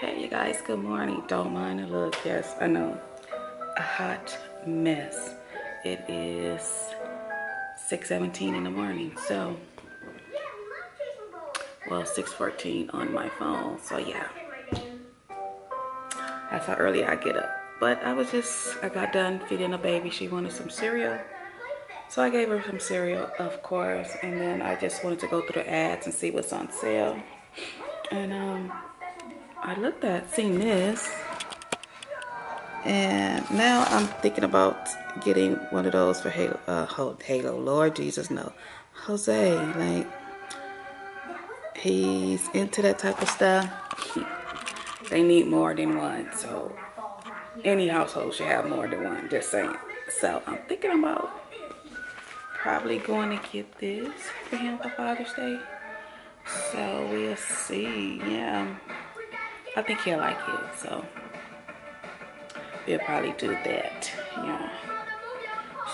Hey you guys, good morning. Don't mind the look. Yes, I know. A hot mess. It is 6.17 in the morning. So, well, 6.14 on my phone. So yeah. That's how early I get up. But I was just, I got done feeding a baby. She wanted some cereal. So I gave her some cereal, of course. And then I just wanted to go through the ads and see what's on sale. And um, I looked at, seen this, and now I'm thinking about getting one of those for Halo. Uh, Halo, Lord Jesus, no, Jose. Like he's into that type of stuff. they need more than one, so any household should have more than one. Just saying. So I'm thinking about probably going to get this for him for Father's Day. So we'll see. Yeah. I think he'll like it, so we'll probably do that. Yeah.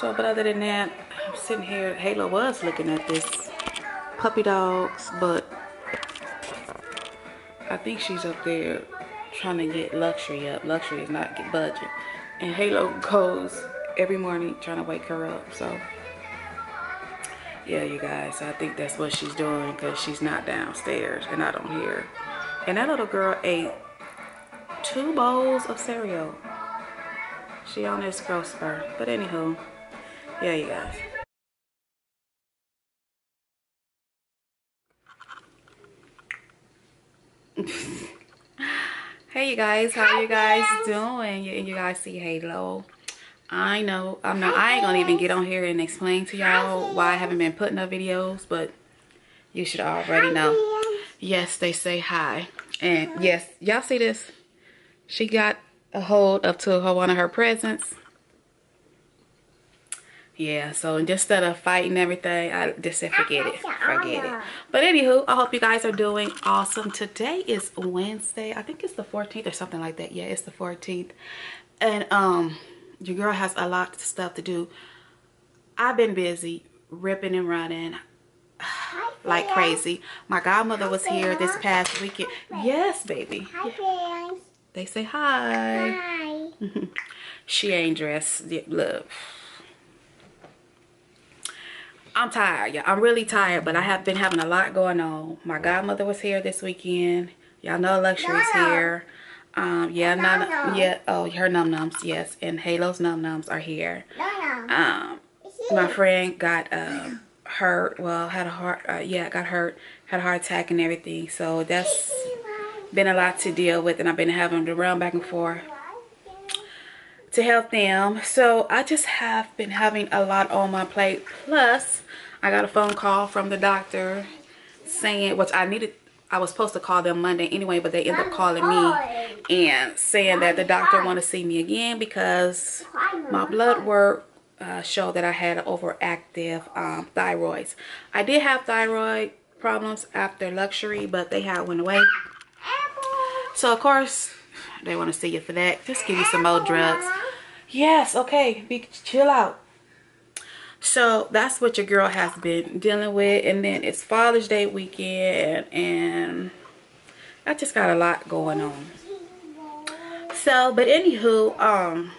So, but other than that, I'm sitting here. Halo was looking at this puppy dogs, but I think she's up there trying to get luxury up. Luxury is not get budget, and Halo goes every morning trying to wake her up. So, yeah, you guys, I think that's what she's doing because she's not downstairs and I don't hear. Her. And that little girl ate two bowls of cereal. She on this growth spur. But anywho, yeah, you guys. hey you guys, how you guys doing? You, you guys see Halo. I know, I'm not, I ain't gonna even get on here and explain to y'all why I haven't been putting up videos, but you should already know. Yes, they say hi. And yes, y'all see this? She got a hold up to her one of her presents. Yeah, so instead of fighting everything, I just said forget it. Forget it. But anywho, I hope you guys are doing awesome. Today is Wednesday. I think it's the 14th or something like that. Yeah, it's the 14th. And um your girl has a lot of stuff to do. I've been busy ripping and running like crazy. My godmother was here this past weekend. Yes, baby. Hi. They say hi. Hi. she ain't dressed. Look. I'm tired, y'all. I'm really tired, but I have been having a lot going on. My godmother was here this weekend. Y'all know Luxury's here. Um, yeah, num yeah, oh, her num nums, yes, and Halo's num nums are here. Um, my friend got um hurt. Well, had a heart. Uh, yeah, got hurt. Had a heart attack and everything. So that's been a lot to deal with, and I've been having to run back and forth to help them. So I just have been having a lot on my plate. Plus, I got a phone call from the doctor saying, which I needed. I was supposed to call them Monday anyway, but they ended up calling me and saying that the doctor want to see me again because my blood work uh, show that I had overactive um, thyroids. I did have thyroid problems after luxury, but they had went away. So of course, they want to see you for that. Just give you some more drugs. Yes, okay, be chill out. So that's what your girl has been dealing with. And then it's Father's Day weekend and I just got a lot going on. So, but anywho, um,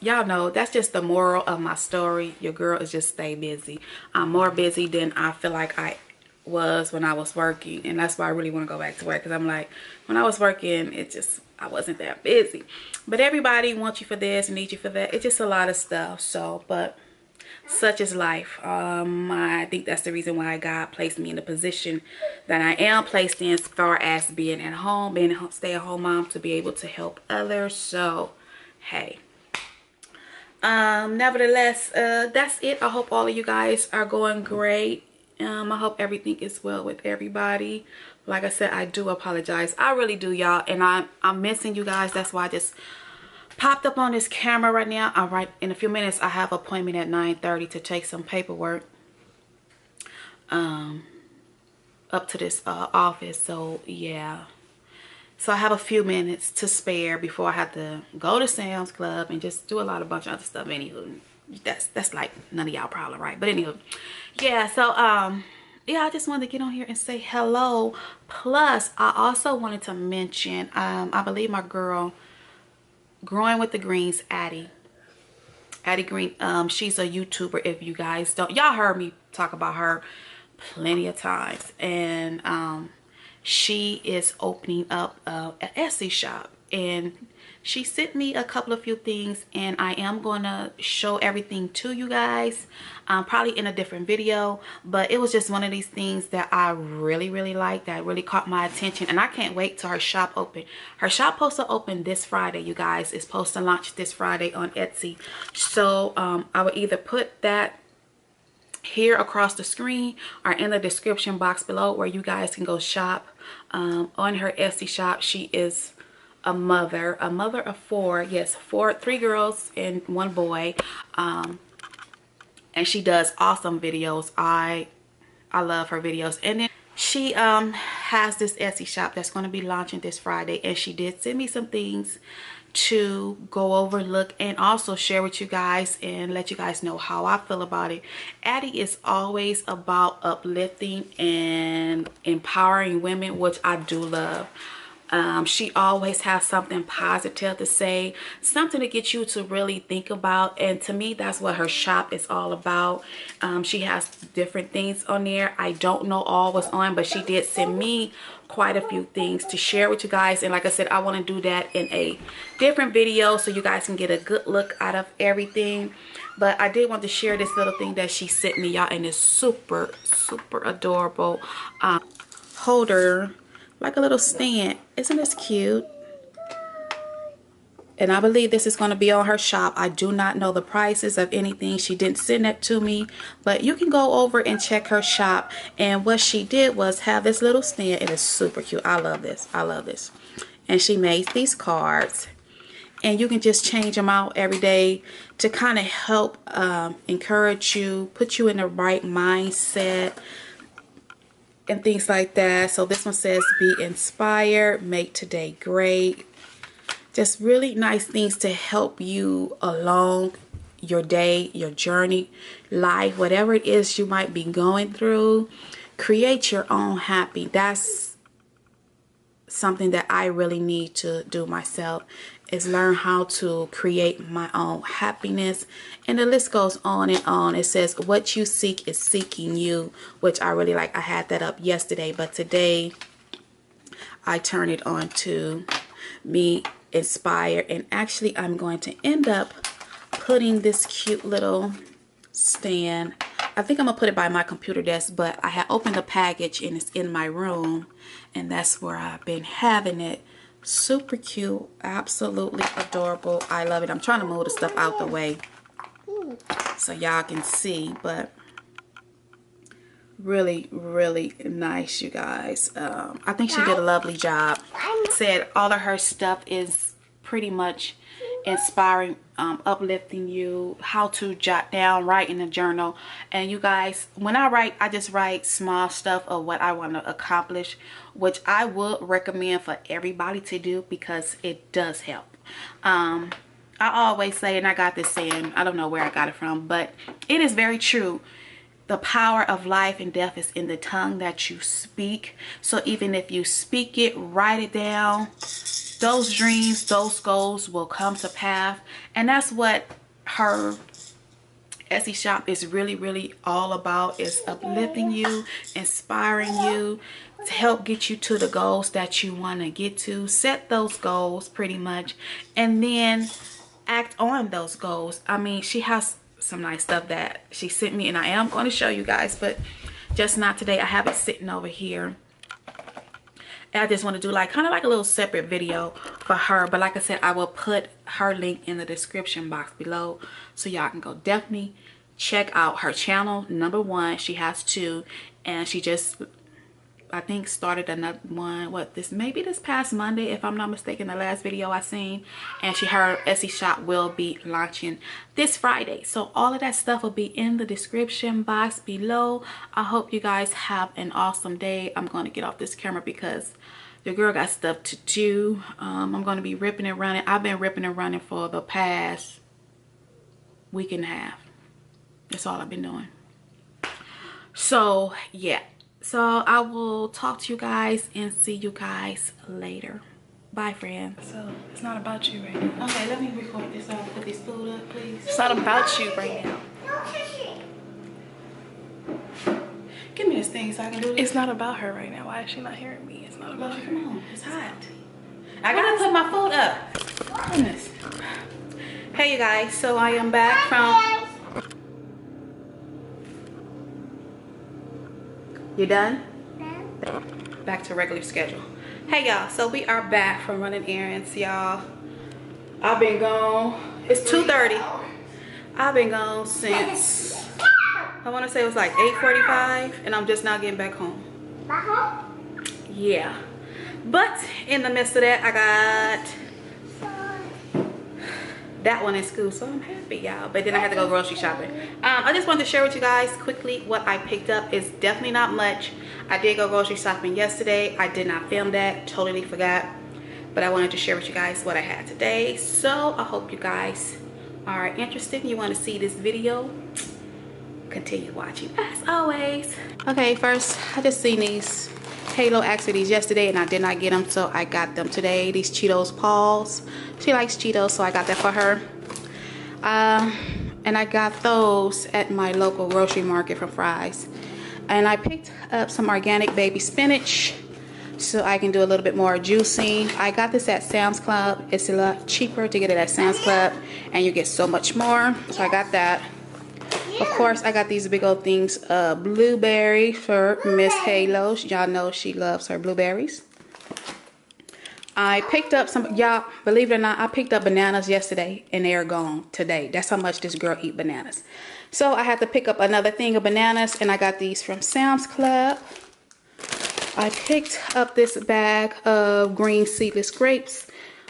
y'all know that's just the moral of my story. Your girl is just stay busy. I'm more busy than i feel like i was when i was working and that's why i really want to go back to work because i'm like when i was working it just i wasn't that busy. But everybody wants you for this and needs you for that. It's just a lot of stuff so but such is life. Um i think that's the reason why god placed me in the position that i am placed in as far as being at home being a stay-at-home mom to be able to help others. So hey um nevertheless uh that's it. I hope all of you guys are going great. Um i hope everything is well with everybody. Like i said i do apologize. I really do y'all and i'm i'm missing you guys. That's why i just popped up on this camera right now. All right in a few minutes i have appointment at 9 30 to take some paperwork um up to this uh office. So yeah so I have a few minutes to spare before I have to go to Sam's Club and just do a lot of bunch of other stuff. Anywho, that's that's like none of y'all problem, right? But anywho, yeah. So um, yeah, I just wanted to get on here and say hello. Plus, I also wanted to mention, um, I believe my girl, Growing with the Greens, Addie. Addie Green, um, she's a YouTuber if you guys don't. Y'all heard me talk about her plenty of times. And um, she is opening up an Etsy shop. And she sent me a couple of few things and I am to show everything to you guys um, probably in a different video. But it was just one of these things that I really really liked that really caught my attention. And I can't wait till her shop open. Her shop supposed to open this Friday you guys. It's supposed to launch this Friday on Etsy. So um, I will either put that here across the screen or in the description box below where you guys can go shop um, on her Etsy shop she is a mother, a mother of four, yes, four, three girls and one boy. Um, and she does awesome videos. I, I love her videos. And then she um has this Etsy shop that's going to be launching this Friday. And she did send me some things to go over look and also share with you guys and let you guys know how I feel about it. Addie is always about uplifting and empowering women which I do love. Um, she always has something positive to say, something to get you to really think about. And to me, that's what her shop is all about. Um, she has different things on there. I don't know all what's on, but she did send me quite a few things to share with you guys. And like I said, I want to do that in a different video so you guys can get a good look out of everything. But I did want to share this little thing that she sent me, y'all, and it's super, super adorable um, holder like a little stand. Isn't this cute? And I believe this is going to be on her shop. I do not know the prices of anything. She didn't send that to me. But you can go over and check her shop. And what she did was have this little stand. It is super cute. I love this. I love this. And she made these cards. And you can just change them out every day to kind of help um, encourage you, put you in the right mindset and things like that. So this one says be inspired, make today great. Just really nice things to help you along your day, your journey, life, whatever it is you might be going through. Create your own happy. That's something that I really need to do myself is learn how to create my own happiness. And the list goes on and on. It says what you seek is seeking you which I really like. I had that up yesterday but today I turn it on to me inspired and actually I'm going to end up putting this cute little stand I think I'm gonna put it by my computer desk but I had opened the package and it's in my room and that's where I've been having it. Super cute absolutely adorable. I love it. I'm trying to move the stuff out the way so y'all can see but really really nice you guys. Um, i think she did a lovely job. Said all of her stuff is pretty much inspiring, um, uplifting you, how to jot down, write in a journal. And you guys, when I write, I just write small stuff of what I want to accomplish, which I would recommend for everybody to do because it does help. Um, I always say, and I got this saying, I don't know where I got it from, but it is very true. The power of life and death is in the tongue that you speak. So even if you speak it, write it down, those dreams, those goals will come to pass. And that's what her Etsy shop is really, really all about is uplifting you, inspiring you to help get you to the goals that you want to get to. Set those goals pretty much and then act on those goals. I mean, she has some nice stuff that she sent me and I am going to show you guys, but just not today. I have it sitting over here I just want to do like kind of like a little separate video for her. But like I said, I will put her link in the description box below. So y'all can go definitely check out her channel. Number one, she has two. And she just I think started another one what this maybe this past Monday if I'm not mistaken the last video I seen. And she her Etsy shop will be launching this Friday. So all of that stuff will be in the description box below. I hope you guys have an awesome day. I'm going to get off this camera because the girl got stuff to do. Um, I'm going to be ripping and running. I've been ripping and running for the past week and a half. That's all I've been doing. So yeah so i will talk to you guys and see you guys later. Bye friends. So it's not about you right now. Okay let me record this i'll put this food up please. It's not about you right now. Give me this thing so i can do this. It's not about her right now. Why is she not hearing me? It's not about her. Come on, it's hot. I gotta put my food up. Goodness. Hey you guys. So i am back from You done? Back to regular schedule. Hey y'all, so we are back from running errands, y'all. I've been gone. It's 2.30. I've been gone since, I want to say it was like 8.45 and I'm just now getting back home. Back home? Yeah. But in the midst of that, I got that one in school so i'm happy y'all. But then i had to go grocery shopping. Um, i just wanted to share with you guys quickly what i picked up. It's definitely not much. I did go grocery shopping yesterday. I did not film that. Totally forgot. But i wanted to share with you guys what i had today. So i hope you guys are interested and you want to see this video. Continue watching as always. Okay first i just seen these Halo asked for these yesterday and I did not get them so I got them today. These Cheetos Paws. She likes Cheetos so I got that for her. Uh, and I got those at my local grocery market from Fry's. And I picked up some organic baby spinach so I can do a little bit more juicing. I got this at Sam's Club. It's a lot cheaper to get it at Sam's Club and you get so much more. So I got that. Of course, I got these big old things. Uh, blueberry for Miss Halo. Y'all know she loves her blueberries. I picked up some, y'all, believe it or not, I picked up bananas yesterday and they are gone today. That's how much this girl eat bananas. So I had to pick up another thing of bananas and I got these from Sam's Club. I picked up this bag of green seedless grapes.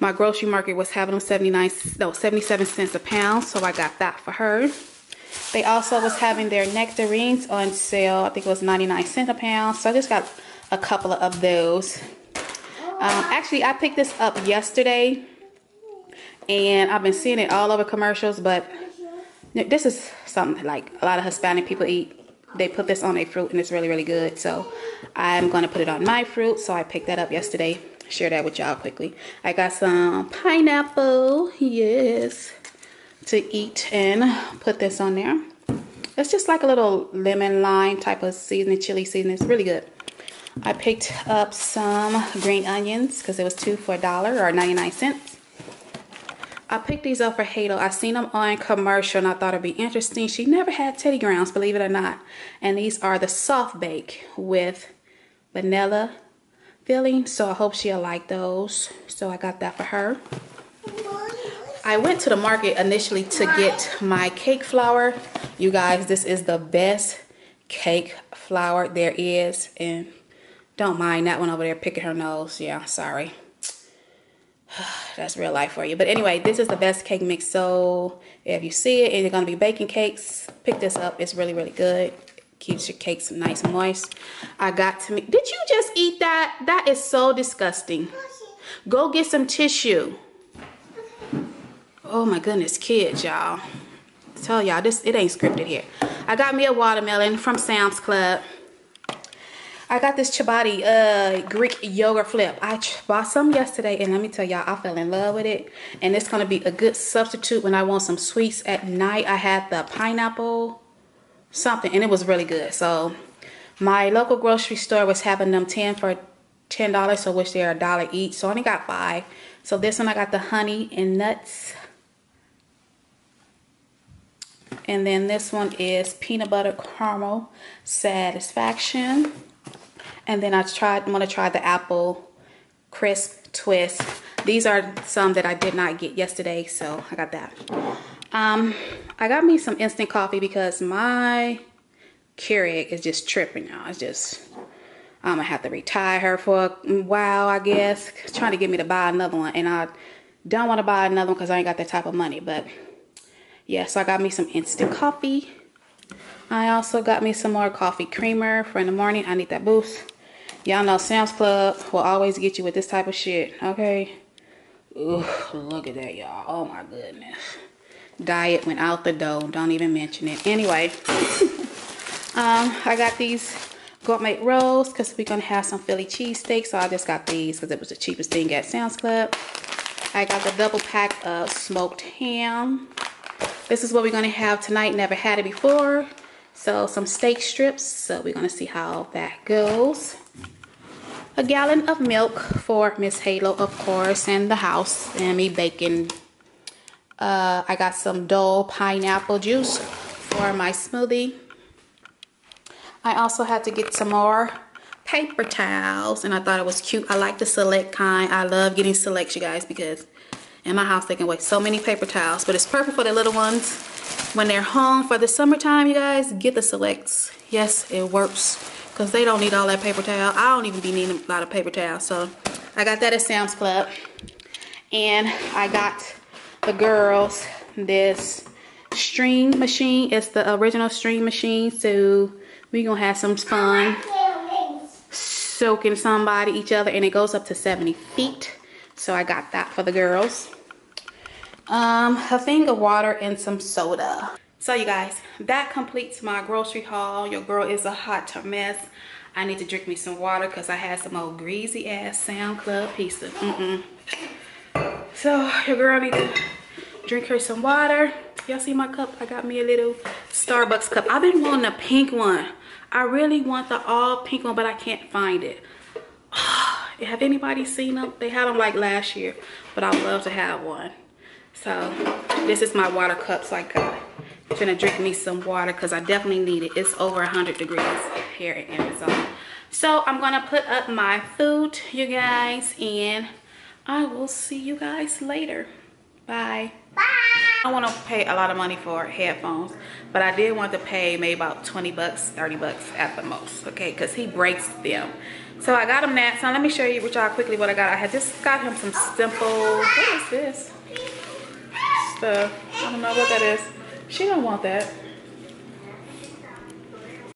My grocery market was having them 79, no, 77 cents a pound, so I got that for her. They also was having their nectarines on sale. I think it was 99 cents a pound. So I just got a couple of those. Um, actually, I picked this up yesterday. And I've been seeing it all over commercials. But this is something like a lot of Hispanic people eat. They put this on their fruit and it's really, really good. So I'm going to put it on my fruit. So I picked that up yesterday. Share that with y'all quickly. I got some pineapple. Yes to eat and put this on there. It's just like a little lemon lime type of seasoning, chili seasoning. It's really good. I picked up some green onions because it was two for a dollar or 99 cents. I picked these up for Halo. I seen them on commercial and I thought it'd be interesting. She never had Teddy Grahams, believe it or not. And these are the soft bake with vanilla filling. So I hope she'll like those. So I got that for her. I went to the market initially to get my cake flour. You guys, this is the best cake flour there is. And don't mind that one over there picking her nose. Yeah, sorry. That's real life for you. But anyway, this is the best cake mix. So if you see it and you're going to be baking cakes, pick this up. It's really, really good. Keeps your cakes nice and moist. I got to me. Did you just eat that? That is so disgusting. Go get some tissue. Oh my goodness, kids, y'all. Tell y'all, this it ain't scripted here. I got me a watermelon from Sam's Club. I got this Chobani uh, Greek yogurt flip. I bought some yesterday and let me tell y'all, I fell in love with it. And it's to be a good substitute when I want some sweets at night. I had the pineapple something and it was really good. So my local grocery store was having them 10 for $10, so which they're a dollar each. So I only got five. So this one I got the honey and nuts and then this one is peanut butter caramel satisfaction. And then I tried, I'm gonna try the apple crisp twist. These are some that I did not get yesterday, so I got that. Um, I got me some instant coffee because my Keurig is just tripping now. It's just, I'm gonna have to retire her for a while, I guess. Trying to get me to buy another one, and I don't want to buy another one because I ain't got that type of money, but yeah, so I got me some instant coffee. I also got me some more coffee creamer for in the morning. I need that boost. Y'all know Sam's Club will always get you with this type of shit, okay? Ooh, look at that, y'all. Oh my goodness. Diet went out the door. Don't even mention it. Anyway, um, I got these gourmet rolls because we're gonna have some Philly cheesesteak. So I just got these because it was the cheapest thing at Sam's Club. I got the double pack of smoked ham. This is what we're gonna have tonight. Never had it before. So some steak strips. So we're gonna see how that goes. A gallon of milk for Miss Halo, of course, and the house, and me baking. Uh, I got some Dole pineapple juice for my smoothie. I also had to get some more paper towels and I thought it was cute. I like the select kind. I love getting selects you guys because in my house they can waste so many paper towels but it's perfect for the little ones when they're home for the summertime you guys get the selects. Yes it works because they don't need all that paper towel. I don't even be needing a lot of paper towels so I got that at Sam's Club and I got the girls this Stream Machine. It's the original Stream Machine so we're gonna have some fun soaking somebody each other and it goes up to 70 feet so i got that for the girls um a thing of water and some soda so you guys that completes my grocery haul your girl is a hot mess i need to drink me some water because i had some old greasy ass Sam's Club pizza mm -mm. so your girl need to drink her some water y'all see my cup i got me a little starbucks cup i've been wanting a pink one I really want the all pink one, but I can't find it. Have anybody seen them? They had them like last year, but I would love to have one. So this is my water cup, so uh, I got gonna drink me some water because I definitely need it. It's over 100 degrees here in Arizona. So I'm gonna put up my food, you guys, and I will see you guys later. Bye. Bye. I want to pay a lot of money for headphones, but I did want to pay maybe about 20 bucks, 30 bucks at the most, okay? Because he breaks them. So I got him that. So let me show you with y'all quickly what I got. I had just got him some simple, what is this? Stuff. I don't know what that is. She don't want that.